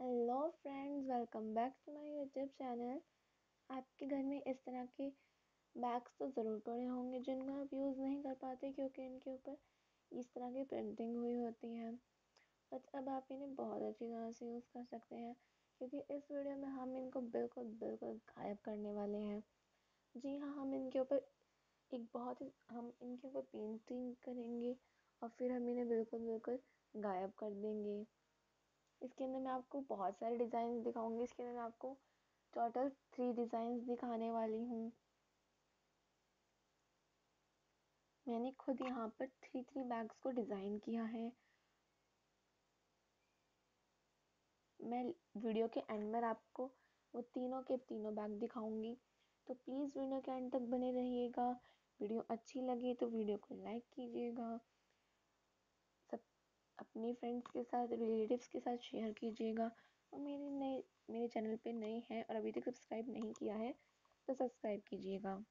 Hello friends welcome back to my YouTube channel आपके घर में इस तरह के बैग्स तो ज़रूर पड़े होंगे जिनको आप यूज़ नहीं कर पाते क्योंकि इनके ऊपर इस तरह की प्रिंटिंग हुई होती है। बट अब आप इन्हें बहुत अच्छी तरह से यूज़ कर सकते हैं क्योंकि इस वीडियो में हम इनको बिल्कुल बिल्कुल गायब करने वाले हैं। जी हाँ हम इनके ऊपर एक बहुत ही, हम इनके ऊपर पेंटिंग करेंगे और फिर हम इन्हें बिल्कुल बिल्कुल गायब कर देंगे। इसके अंदर मैं आपको बहुत सारे डिज़ाइन दिखाऊँगी। इसके अंदर मैं आपको टोटल थ्री डिज़ाइन दिखाने वाली हूँ। मैंने खुद यहाँ पर थ्री थ्री बैग्स को डिज़ाइन किया है। मैं वीडियो के एंड में आपको वो तीनों के तीनों बैग दिखाऊँगी। तो प्लीज़ वीडियो के एंड तक बने रहिएगा। वीडियो अच्छी लगी तो वीडियो को लाइक कीजिएगा। अपने फ्रेंड्स के साथ रिलेटिव्स के साथ शेयर कीजिएगा। और मेरे नए, मेरे चैनल पे नए हैं और अभी तक सब्सक्राइब नहीं किया है तो सब्सक्राइब कीजिएगा।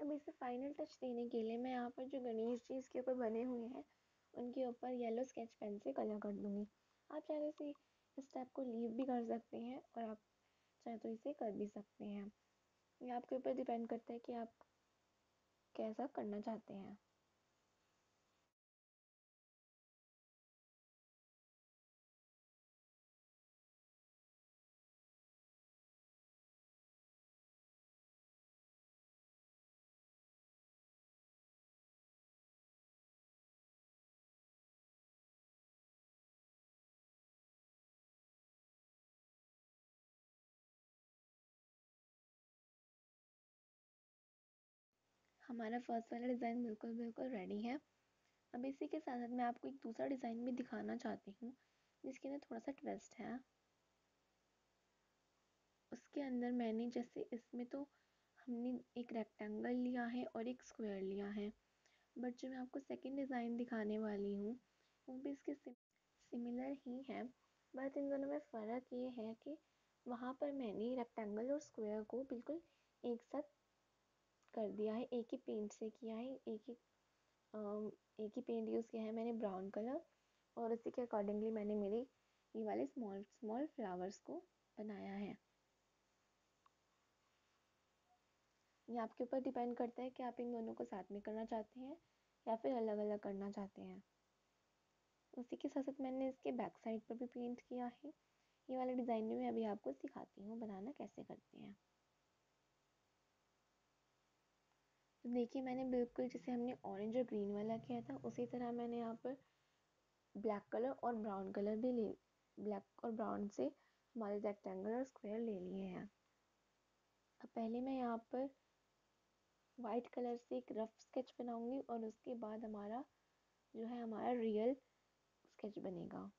अब इसे फाइनल टच देने के लिए मैं यहाँ पर जो गणेश जी इसके ऊपर बने हुए हैं, उनके ऊपर येलो स्केच पेन से कलर कर दूँगी। आप चाहे तो इसे स्टेप को लीव भी कर सकते हैं और आप चाहे तो इसे कर भी सकते हैं। ये आपके ऊपर डिपेंड करता है कि आप कैसा करना चाहते हैं। हमारा फ़र्स्ट वाला डिज़ाइन बिल्कुल बिल्कुल रेडी है। अब इसी के साथ साथ मैं आपको एक दूसरा डिज़ाइन भी दिखाना चाहती हूँ, जिसके अंदर थोड़ा सा ट्विस्ट है। उसके अंदर मैंने जैसे इसमें तो हमने एक रेक्टेंगल लिया है और एक स्क्वायर लिया है। बट जो मैं आपको सेकंड डिज़ाइन दिखाने वाली हूँ, वो भी इसके सिमिलर ही है। बट इन दोनों में फ़र्क ये है कि वहाँ पर मैंने रेक्टेंगल और स्क्वायर को बिल्कुल एक साथ कर दिया है, एक ही पेंट से किया है, एक ही एक ही पेंट यूज़ किया है मैंने ब्राउन कलर और उसी के अकॉर्डिंगली मैंने मेरे ये वाले स्मॉल स्मॉल फ्लावर्स को बनाया है। ये आपके ऊपर डिपेंड करता है कि आप इन दोनों को साथ में करना चाहते हैं या फिर अलग अलग करना चाहते हैं। उसी के साथ साथ मैंने इसके बैक साइड पर भी पेंट किया है। ये वाला डिज़ाइन में मैं अभी आपको सिखाती हूँ बनाना कैसे करते हैं। देखिए, मैंने बिल्कुल जैसे हमने ऑरेंज और ग्रीन वाला किया था, उसी तरह मैंने यहाँ पर ब्लैक कलर और ब्राउन कलर भी ले ब्लैक और ब्राउन से हमारे रेक्टेंगल और स्क्वायर ले लिए हैं। अब पहले मैं यहाँ पर वाइट कलर से एक रफ स्केच बनाऊँगी और उसके बाद हमारा जो है, हमारा रियल स्केच बनेगा।